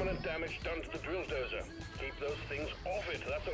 permanent damage done to the drill dozer. Keep those things off it. That's